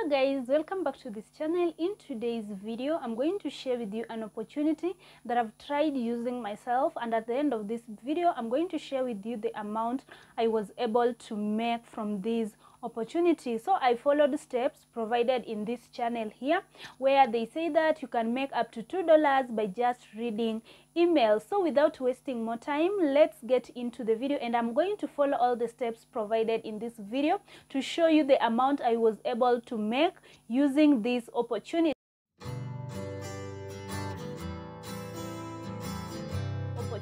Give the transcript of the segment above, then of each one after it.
so guys welcome back to this channel. In today's video i'm going to share with you an opportunity that i've tried using myself and at the end of this video i'm going to share with you the amount i was able to make from these opportunity. So i followed steps provided in this channel here where they say that you can make up to two dollars by just reading emails so without wasting more time let's get into the video. And i'm going to follow all the steps provided in this video to show you the amount i was able to make using this opportunity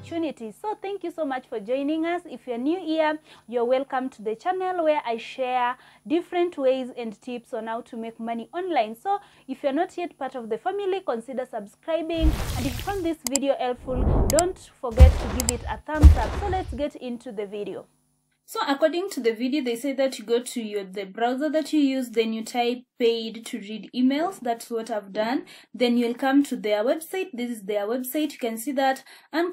so thank you so much for joining us. If you're new here you're welcome to the channel where i share different ways and tips on how to make money online. So if you're not yet part of the family consider subscribing. And if you found this video helpful don't forget to give it a thumbs up. So let's get into the video. So according to the video, they say that you go to your the browser that you use, then you type paid to read emails. That's what I've done. Then you'll come to their website. This is their website. You can see that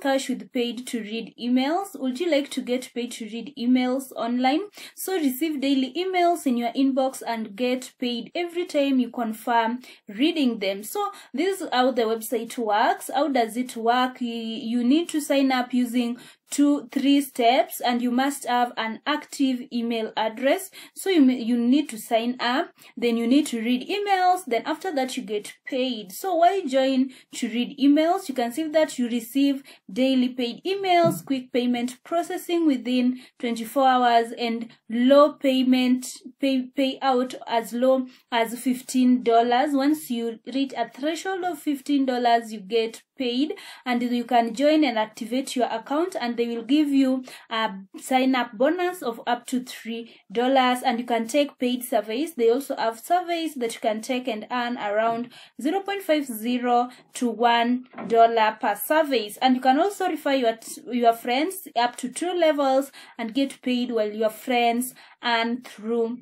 cash with paid to read emails. Would you like to get paid to read emails online? So receive daily emails in your inbox and get paid every time you confirm reading them. So this is how the website works. How does it work? You, you need to sign up using two three steps and you must have an active email address so you you need to sign up then you need to read emails then after that you get paid. So you join to read emails? You can see that you receive daily paid emails quick payment processing within 24 hours and low payment pay payout as low as $15 once you reach a threshold of $15 you get paid and you can join and activate your account and they will give you a sign up bonus of up to three dollars. And you can take paid surveys. They also have surveys that you can take and earn around 0.50 to one dollar per surveys. And you can also refer your your friends up to two levels and get paid while your friends and through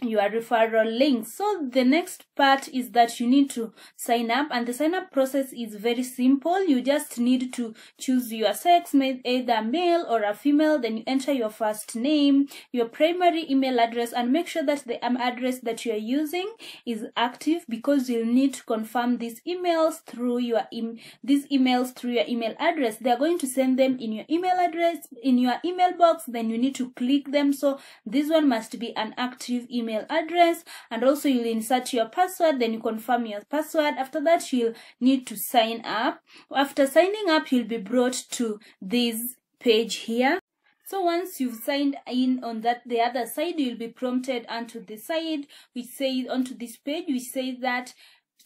your referral link. So the next part is that you need to sign up and the sign up process is very simple. You just need to choose your sex either male or a female then you enter your first name your primary email address and make sure that the address that you are using is active because you'll need to confirm these emails through your em these emails through your email address. They are going to send them in your email address in your email box then you need to click them. So this one must be an active email email address and also you'll insert your password then you confirm your password. After that you'll need to sign up. After signing up you'll be brought to this page here. So once you've signed in on that the other side you'll be prompted onto the side which says onto this page which says that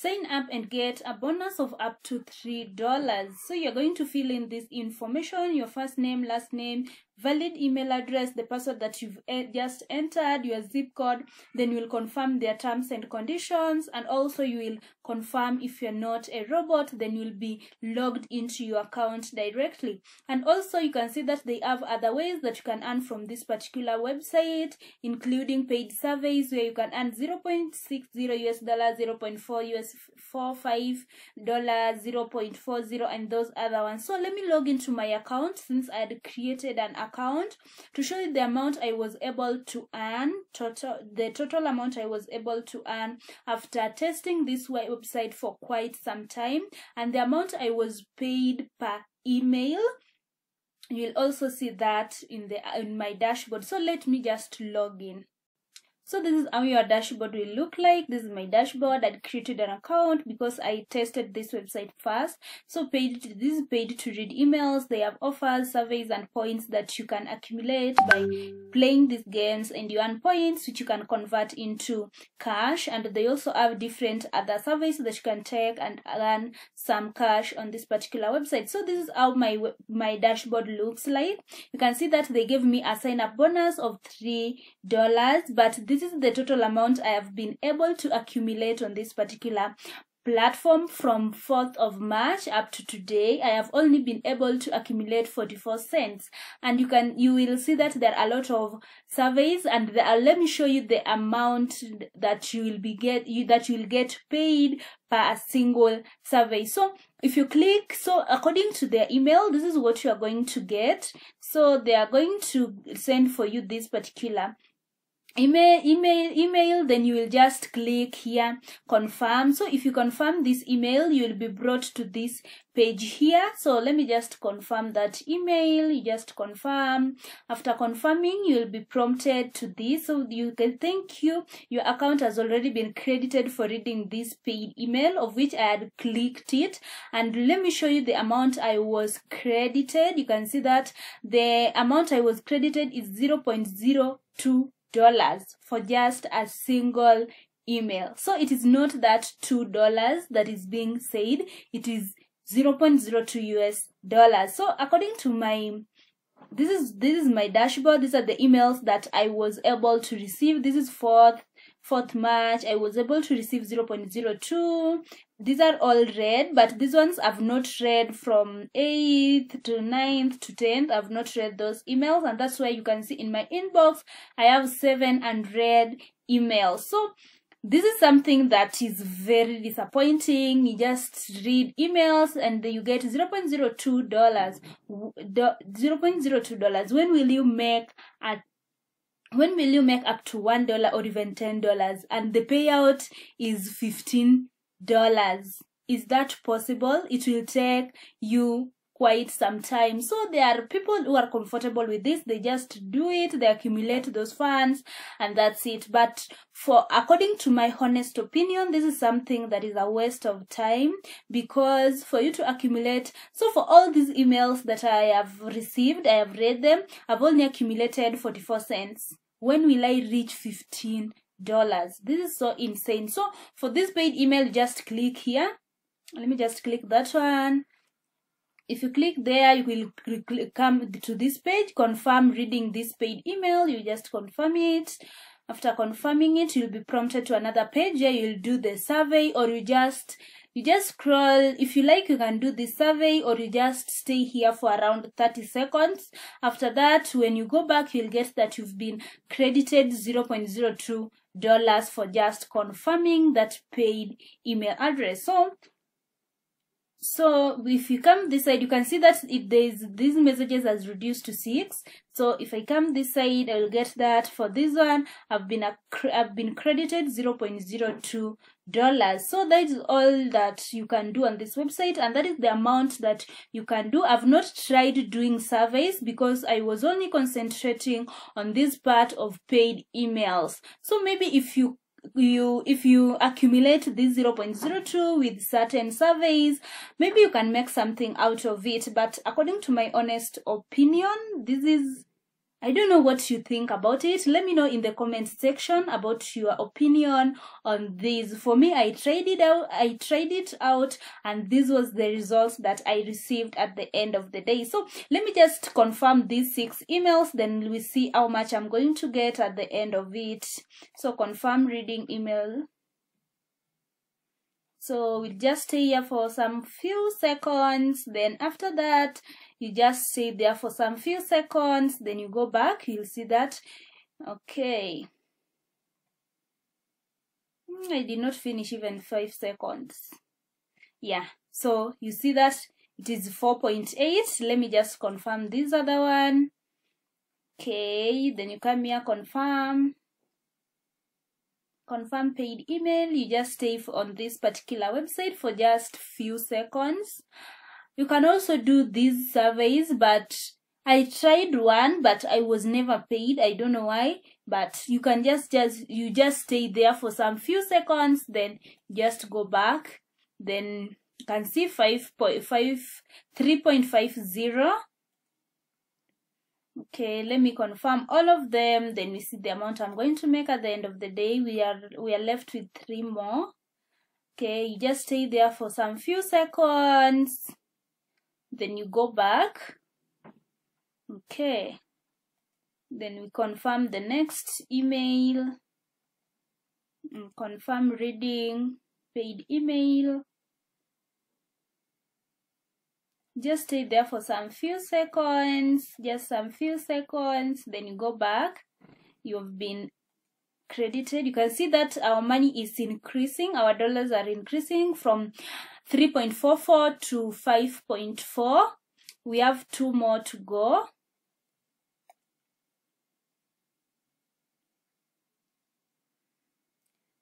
sign up and get a bonus of up to three dollars. So you're going to fill in this information your first name last name valid email address the password that you've eh, just entered your zip code then you will confirm their terms and conditions and also you will confirm if you're not a robot then you'll be logged into your account directly. And also you can see that they have other ways that you can earn from this particular website including paid surveys where you can earn 0.60 us dollar 0.4 us 45 dollar 0.40 and those other ones. So let me log into my account since i had created an account to show you the amount I was able to earn total the total amount I was able to earn after testing this website for quite some time and the amount I was paid per email. You'll also see that in the in my dashboard. So let me just log in so this is how your dashboard will look like. This is my dashboard. I created an account because i tested this website first. So paid this is paid to read emails. They have offers surveys and points that you can accumulate by playing these games and you earn points which you can convert into cash. And they also have different other surveys that you can take and earn some cash on this particular website. So this is how my my dashboard looks like. You can see that they gave me a sign up bonus of three dollars but this is the total amount I have been able to accumulate on this particular platform from 4th of March up to today. I have only been able to accumulate 44 cents. And you can you will see that there are a lot of surveys and there are, let me show you the amount that you will be get you that you will get paid per a single survey. So if you click so according to their email this is what you are going to get. So they are going to send for you this particular email email email then you will just click here confirm. So if you confirm this email you will be brought to this page here. So let me just confirm that email. You just confirm. After confirming you will be prompted to this. So you can thank you. Your account has already been credited for reading this paid email of which i had clicked it. And let me show you the amount i was credited. You can see that the amount i was credited is 0.02 dollars for just a single email. So it is not that two dollars that is being said. It is 0.02 us dollars. So according to my this is this is my dashboard. These are the emails that i was able to receive. This is fourth 4th March, I was able to receive 0.02. These are all read, but these ones I've not read from 8th to 9th to 10th. I've not read those emails, and that's why you can see in my inbox, I have 7 unread emails. So, this is something that is very disappointing. You just read emails and you get $0.02. $0.02. When will you make a when will you make up to one dollar or even ten dollars? And the payout is fifteen dollars. Is that possible? It will take you quite some time. So there are people who are comfortable with this. They just do it. They accumulate those funds and that's it. But for according to my honest opinion this is something that is a waste of time because for you to accumulate so for all these emails that i have received i have read them i've only accumulated 44 cents when will I reach 15 dollars? This is so insane. So for this paid email just click here. Let me just click that one. If you click there you will come to this page. Confirm reading this paid email. You just confirm it. After confirming it you'll be prompted to another page where you'll do the survey or you just you just scroll. If you like you can do the survey or you just stay here for around 30 seconds. After that when you go back you'll get that you've been credited 0.02 dollars for just confirming that paid email address. So so if you come this side you can see that if there's these messages has reduced to six. So if i come this side i will get that for this one i've been a, i've been credited 0.02 dollars. So that is all that you can do on this website and that is the amount that you can do. I've not tried doing surveys because i was only concentrating on this part of paid emails. So maybe if you you if you accumulate this 0.02 with certain surveys maybe you can make something out of it. But according to my honest opinion this is I don't know what you think about it. Let me know in the comment section about your opinion on this. For me, I tried it out. I tried it out, and this was the results that I received at the end of the day. So let me just confirm these six emails. Then we see how much I'm going to get at the end of it. So confirm reading email. So we'll just stay here for some few seconds. Then after that, you just stay there for some few seconds then you go back you'll see that okay. Hmm, I did not finish even five seconds. Yeah so you see that it is 4.8 let me just confirm this other one. Okay then you come here confirm. Confirm paid email. You just stay on this particular website for just few seconds you can also do these surveys, but I tried one, but I was never paid. I don't know why, but you can just just you just stay there for some few seconds, then just go back. Then you can see 5.5 3.50 okay let me confirm all of them. Then we see the amount i'm going to make at the end of the day. We are we are left with three more. Okay you just stay there for some few seconds then you go back. Okay. Then we confirm the next email. Mm, confirm reading paid email. Just stay there for some few seconds just some few seconds. Then you go back. You've been credited. You can see that our money is increasing. Our dollars are increasing from 3.44 to 5.4 we have two more to go.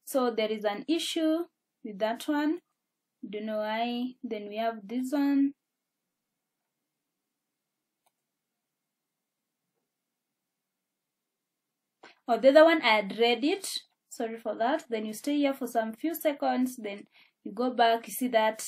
So there is an issue with that one. Don't know why. Then we have this one. Or oh, the other one I had read it. Sorry for that. Then you stay here for some few seconds. Then you go back you see that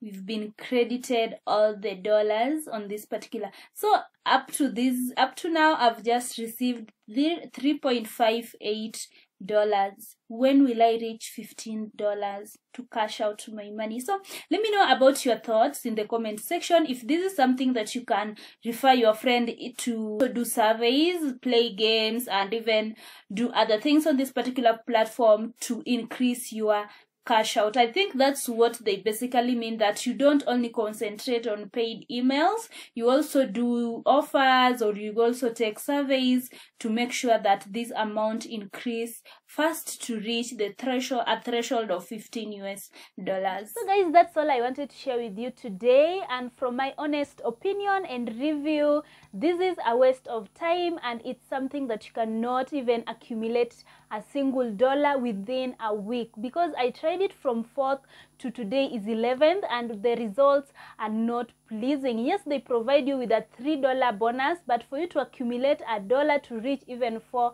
we've been credited all the dollars on this particular so up to this up to now i've just received the 3.58 dollars. When will i reach 15 dollars to cash out my money? So let me know about your thoughts in the comment section. If this is something that you can refer your friend to do surveys play games and even do other things on this particular platform to increase your cash out. I think that's what they basically mean that you don't only concentrate on paid emails, you also do offers or you also take surveys to make sure that this amount increase first to reach the threshold a threshold of 15 US dollars. So guys, that's all I wanted to share with you today and from my honest opinion and review, this is a waste of time and it's something that you cannot even accumulate a single dollar within a week because I tried it from 4th to today is 11th and the results are not pleasing. Yes, they provide you with a $3 bonus, but for you to accumulate a dollar to reach even $4,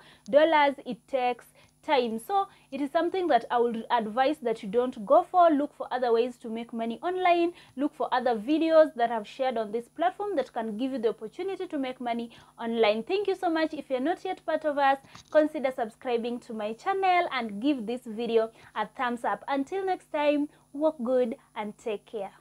it takes time. So it is something that i would advise that you don't go for. Look for other ways to make money online. Look for other videos that i've shared on this platform that can give you the opportunity to make money online. Thank you so much. If you're not yet part of us consider subscribing to my channel and give this video a thumbs up. Until next time work good and take care